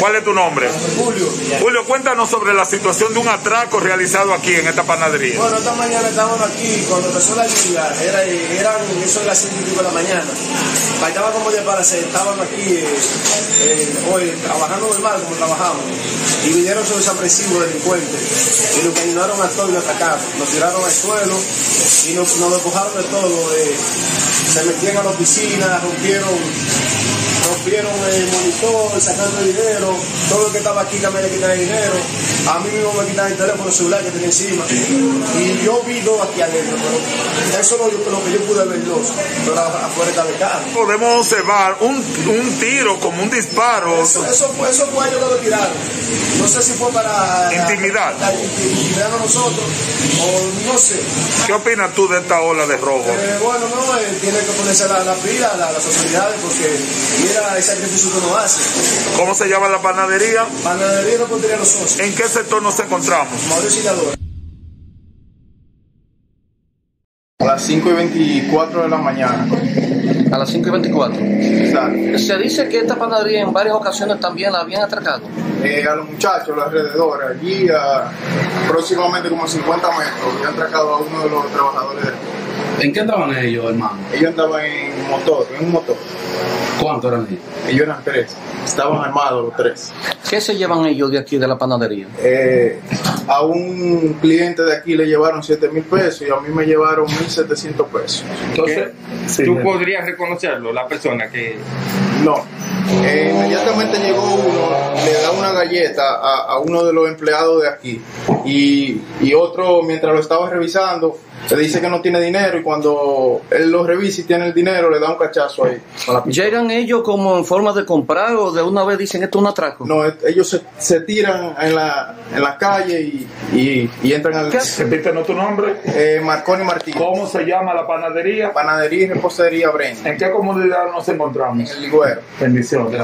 ¿Cuál es tu nombre? Julio. Julio, cuéntanos sobre la situación de un atraco realizado aquí en esta panadería. Bueno, esta mañana estábamos aquí, cuando empezó la lluvia, era, eran eso de las 5 y pico de la mañana. Faltaba como de para estaban aquí eh, eh, hoy trabajando normal como trabajamos. Y vinieron esos desapresivos delincuentes. Y nos caminaron a todos y nos atacaron. Nos tiraron al suelo y nos, nos despojaron de todo. eh. se metían a la oficina, rompieron rompieron el monitor, sacando dinero, todo lo que estaba aquí también le quitaron dinero, a mí mismo me quitaron el teléfono celular que tenía encima, y yo vi dos aquí adentro, pero eso no es lo que yo pude ver dos, pero afuera estaba el carro. Podemos observar un, un tiro como un disparo. Eso, eso, fue, eso fue ellos que lo tiraron. No sé si fue para Intimidar. la- la- intimidar a nosotros, o no sé. ¿Qué opinas tú de esta ola de robo? Eh, bueno, no, eh, tiene que ponerse la, la pila, la- las autoridades, porque mira el sacrificio que uno hace. ¿Cómo se llama la panadería? Panadería no pondría los socios. ¿En qué sector nos encontramos? Mauricio. A las 5 y 24 de la mañana. A las 5 y 24. Exacto. Se dice que esta panadería en varias ocasiones también la habían atracado. Eh, a los muchachos, a los alrededores, allí a próximamente como 50 metros, habían atracado a uno de los trabajadores. ¿En qué estaban ellos, hermano? Ellos andaban en motor, en un motor. ¿Cuántos eran ellos? Ellos eran tres. Estaban armados los tres. ¿Qué se llevan ellos de aquí de la panadería? Eh, a un cliente de aquí le llevaron 7 mil pesos y a mí me llevaron 1.700 pesos. Entonces, Sí, tú podrías reconocerlo, la persona que... No. Eh, inmediatamente llegó uno, galleta a, a uno de los empleados de aquí y, y otro, mientras lo estaba revisando, le dice que no tiene dinero y cuando él lo revisa y tiene el dinero, le da un cachazo ahí. con la. ¿Llegan ellos como en forma de comprar o de una vez dicen esto es un atraco? No, ellos se, se tiran en la, en la calle y, y, y entran al... ¿Qué? Repítenos tu nombre. Eh, Marconi Martínez. ¿Cómo se llama la panadería? Panadería y repostería Brenda. ¿En qué comunidad nos encontramos? En el Ligüero. Bendiciones.